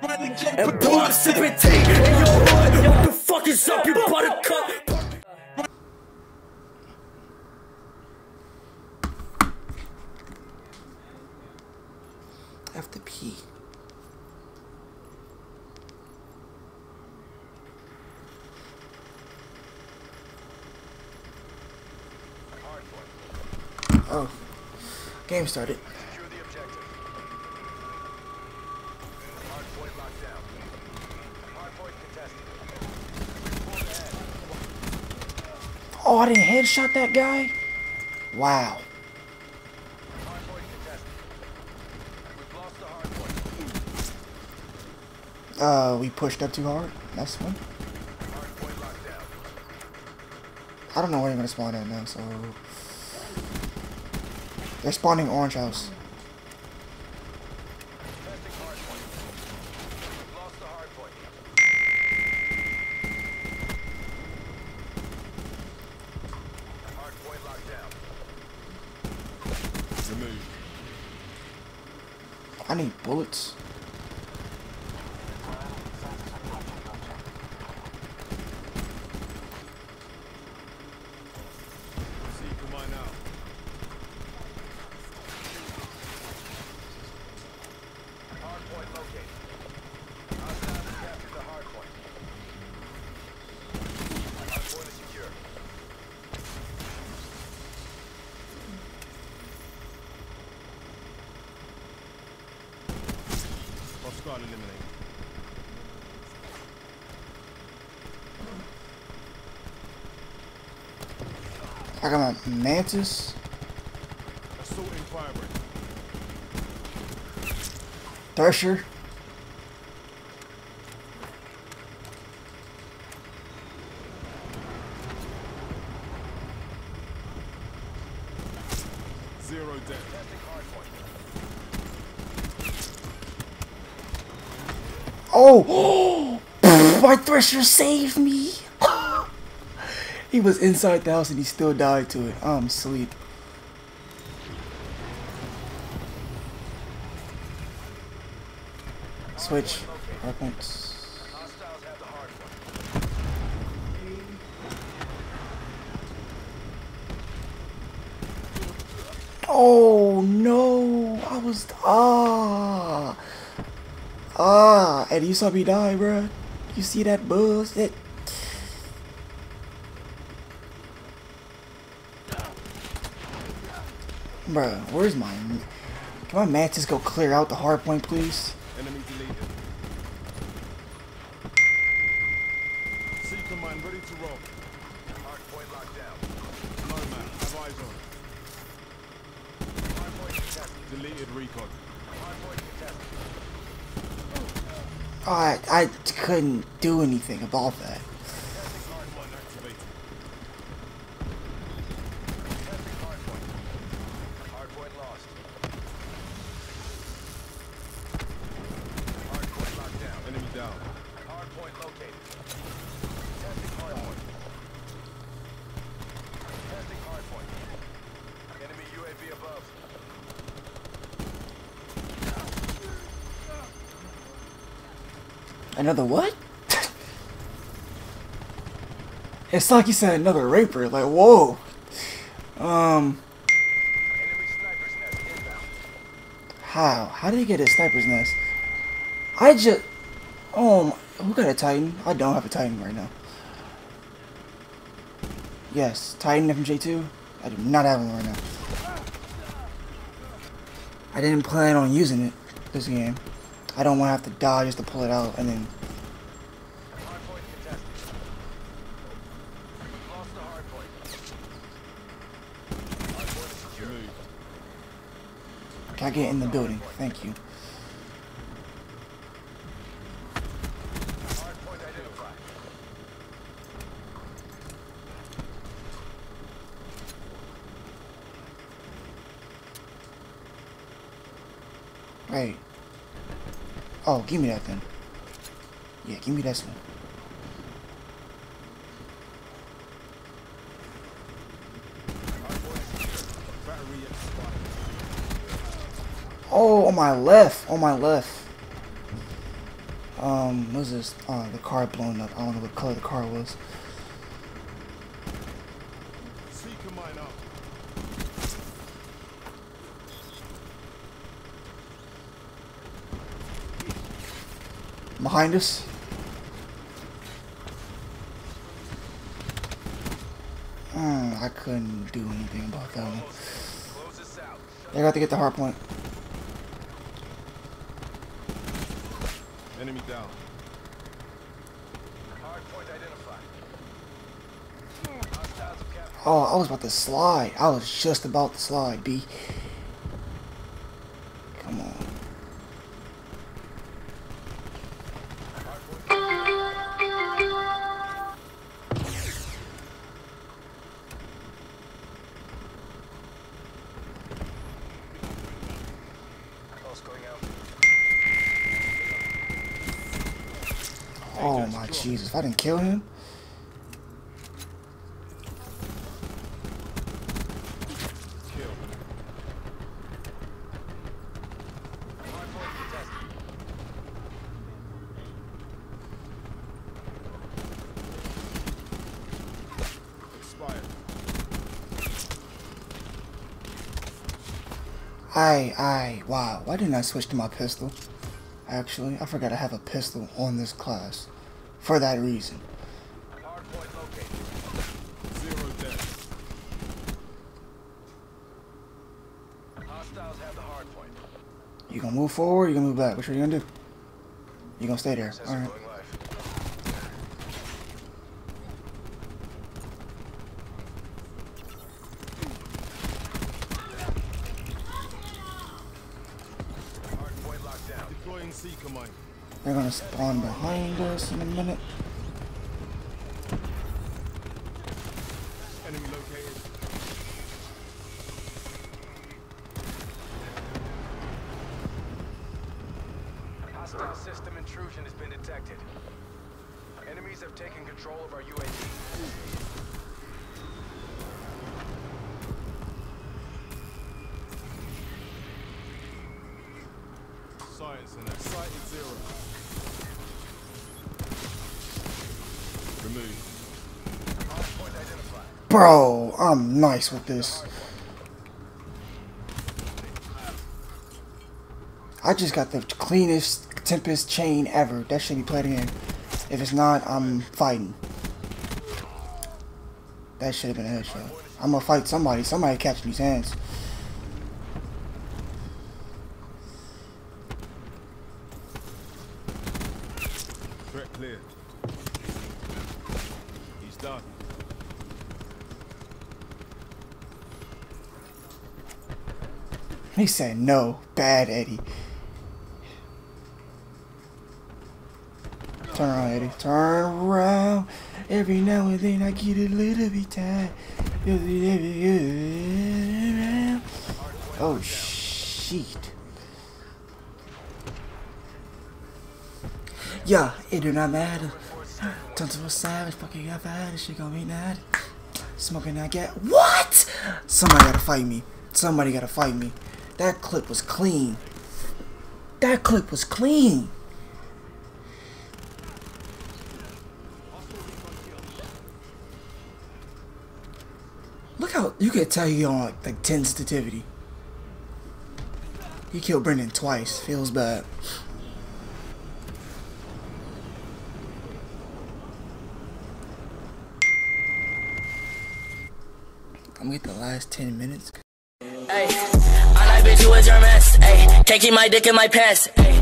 And precipitate in your. What the fuck is up, you buttercup? I have to pee. Oh, game started. Oh, I didn't headshot that guy? Wow. Uh, we pushed up too hard. That's one. I don't know where you're gonna spawn at now, so. They're spawning orange house. Removed. I need bullets. See, come on now. Hardpoint located. I got my mantis. Assaulting firebreak. Thresher. Zero dead. Oh! my Thresher saved me! he was inside the house and he still died to it. I'm sweet. Switch. Hardpoint. Oh no! I was ah ah, and you saw me die, bruh. You see that buzz? It. Bruh, where's my? Can my mantis go clear out the hard point, please? Enemy deleted. Seeker mine ready to I I couldn't do anything about that. Another what? it's like you said another raper. Like whoa. Um, how? How did he get his sniper's nest? I just. Oh, my, who got a Titan? I don't have a Titan right now. Yes, Titan FMJ2. I do not have one right now. I didn't plan on using it this game. I don't want to have to die just to pull it out and then. Can I get in the building? Thank you. Right. Oh, give me that then. Yeah, give me that one. Is. Oh, on my left. On my left. Um, what's this? Uh, the car blown up. I don't know what color the car was. Behind us. Hmm, I couldn't do anything about that one. Close. They got to get the hard point. Enemy down. Hard point identified. Hostiles have captured. Oh, I was about to slide. I was just about to slide, B. Jesus! If I didn't kill him. I, I, wow. Why didn't I switch to my pistol? Actually, I forgot I have a pistol on this class. For that reason. Hard point located. Zero deaths. Hostiles have the hard point. You gonna move forward? Or you gonna move back? What are you gonna do? You gonna stay there? All right. going live. Hard point locked down. Deploying Seeker mine. They're gonna spawn behind us in a minute. Enemy located. Hostile system intrusion has been detected. Enemies have taken control of our UAV. Science in that. Sight is zero. Identified. Bro, I'm nice with this. I just got the cleanest Tempest chain ever. That should be played again. If it's not, I'm fighting. That should have been a headshot. I'm gonna fight somebody. Somebody catch these hands. He said no. Bad Eddie. Turn around, Eddie. Turn around. Every now and then I get a little bit tired. Oh, shit. Yeah, it do not matter. Turn to a savage, fucking got fat, she gonna be mad. Smoking that gas. What? Somebody gotta fight me. Somebody gotta fight me. That clip was clean. That clip was clean. Look how you can tell he on like, like 10 sensitivity. He killed Brendan twice. Feels bad. I'm gonna get the last 10 minutes. Ay, You was your mess. Ay, can't keep my dick in my pants. Ay,